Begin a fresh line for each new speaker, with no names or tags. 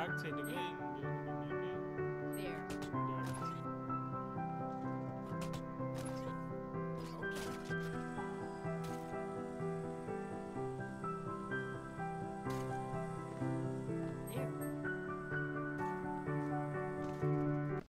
back to the game.